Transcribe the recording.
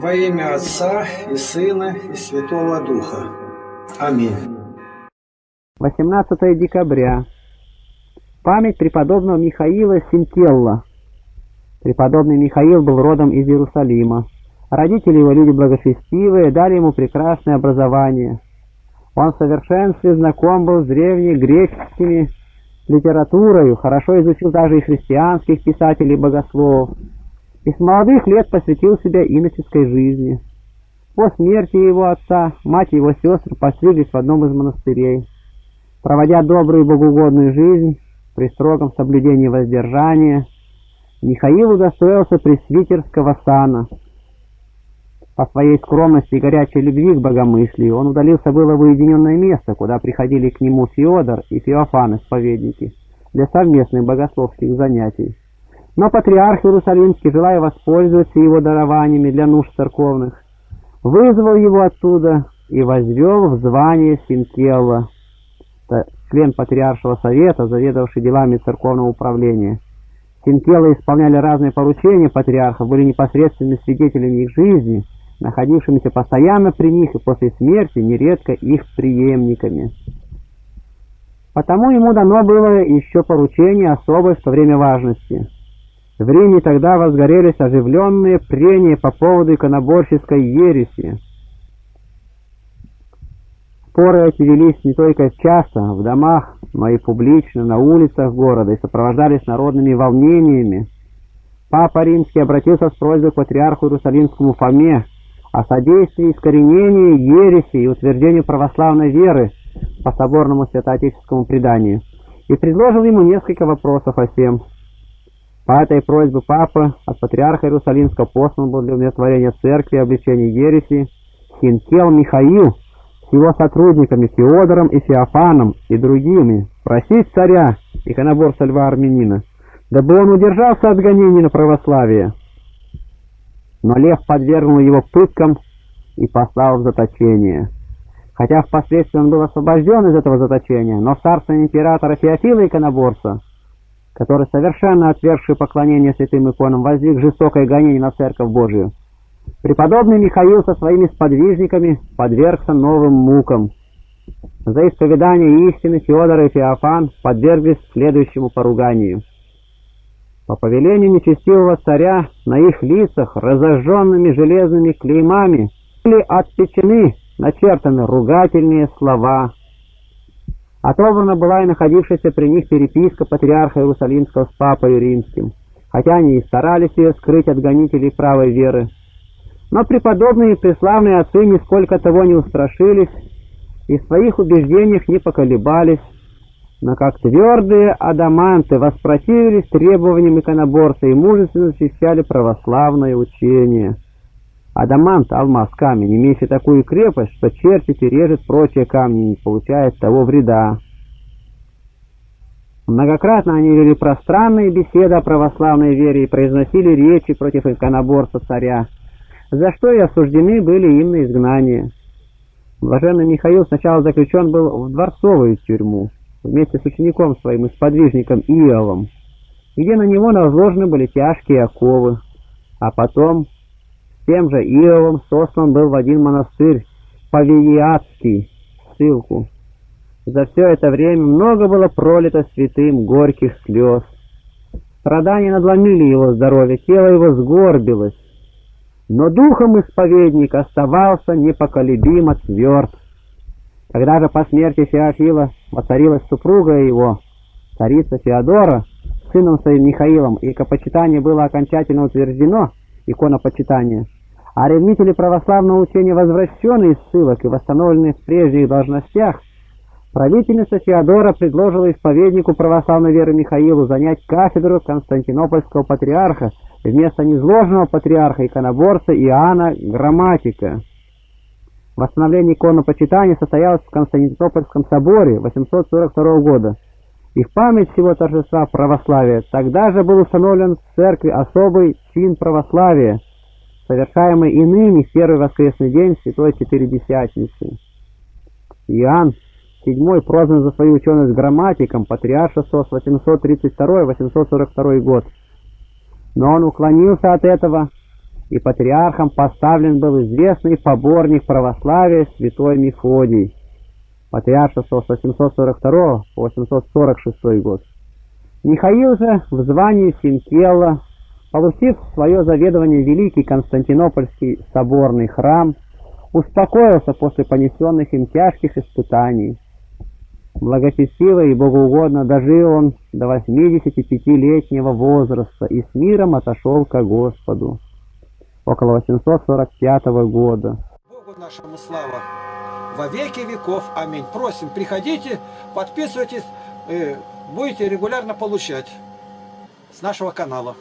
Во имя Отца и Сына и Святого Духа. Аминь. 18 декабря. Память преподобного Михаила Синтелла. Преподобный Михаил был родом из Иерусалима. Родители его люди благочестивые, дали ему прекрасное образование. Он в совершенстве знаком был с древней греческими литературой, хорошо изучил даже и христианских писателей и богословов, и с молодых лет посвятил себя иноческой жизни. По смерти его отца, мать и его сестры постриглись в одном из монастырей. Проводя добрую богоугодную жизнь, при строгом соблюдении воздержания, Михаил удостоился пресвитерского сана. По своей скромности и горячей любви к богомыслию он удалился было в уединенное место, куда приходили к нему Феодор и Феофан, исповедники, для совместных богословских занятий. Но патриарх Иерусалимский, желая воспользоваться его дарованиями для нужд церковных, вызвал его оттуда и возвел в звание Синкелла, член Патриаршего совета, заведовавший делами церковного управления. Синкеллы исполняли разные поручения патриархов, были непосредственными свидетелями их жизни, находившимися постоянно при них и после смерти нередко их преемниками. Потому ему дано было еще поручение особое в то время важности. В Риме тогда возгорелись оживленные прения по поводу иконоборческой ереси. Споры эти велись не только часто в домах, но и публично на улицах города и сопровождались народными волнениями. Папа Римский обратился с просьбой к патриарху Иерусалимскому Фоме о содействии искоренению ереси и утверждению православной веры по соборному святоотеческому преданию и предложил ему несколько вопросов о сем. По этой просьбе папы от патриарха Иерусалимского послан был для умиротворения церкви и обличения ереси Хинкел Михаил с его сотрудниками Феодором и Феофаном и другими просить царя, иконоборца Льва Армянина, дабы он удержался от гонений на православие. Но Лев подвергнул его пыткам и послал в заточение. Хотя впоследствии он был освобожден из этого заточения, но царство императора Феофила Иконоборца, который, совершенно отвергший поклонение святым иконам, воздвиг жестокое гонение на Церковь Божию, преподобный Михаил со своими сподвижниками подвергся новым мукам. За исповедание истины Феодор и Феофан подверглись следующему поруганию. По повелению нечестивого царя на их лицах разожженными железными клеймами были отпечены, начертаны ругательные слова. Отобрана была и находившаяся при них переписка патриарха Иерусалимского с папой римским, хотя они и старались ее скрыть от гонителей правой веры. Но преподобные и преславные отцы нисколько того не устрашились и в своих убеждениях не поколебались, но как твердые адаманты воспротивились требованиям иконоборца и мужественно защищали православное учение. Адамант, алмаз, камень, имеющий такую крепость, что чертит и режет прочие камни, не получает того вреда. Многократно они вели пространные беседы о православной вере и произносили речи против иконоборца царя, за что и осуждены были им на изгнание. Блаженный Михаил сначала заключен был в дворцовую тюрьму, вместе с учеником своим и сподвижником Иовом, где на него возложены были тяжкие оковы, а потом с тем же Иовом сослан был в один монастырь Павииатский, ссылку. За все это время много было пролито святым горьких слез. Страдания надломили его здоровье, тело его сгорбилось, но духом исповедник оставался непоколебимо тверд. Когда же по смерти Феофила воцарилась супруга его, царица Феодора, сыном своим Михаилом, и икопочитание было окончательно утверждено, икона почитания, А ревнители православного учения, возвращенные из ссылок и восстановленные в прежних должностях, правительница Феодора предложила исповеднику православной веры Михаилу занять кафедру Константинопольского патриарха вместо незложенного патриарха иконоборца Иоанна Грамматика. Восстановление иконопочитания состоялось в Константинопольском соборе 842 года. И в память всего торжества православия тогда же был установлен в церкви особый чин православия, совершаемый и ныне в первый воскресный день Святой Четыредесятницы. Иоанн VII прозван за свою ученость грамматиком, патриаршество с 832-842 год. Но он уклонился от этого, и патриархом поставлен был известный поборник православия святой Мефодий, патриаршество с 842 по 846 год. Михаил же в звании Синкелла, получив свое заведование Великий Константинопольский соборный храм, успокоился после понесенных им тяжких испытаний. Благочестиво и богоугодно дожил он до 85-летнего возраста и с миром отошел ко Господу около 845 года. Богу нашему слава во веки веков. Аминь. Просим, приходите, подписывайтесь, э, будете регулярно получать с нашего канала.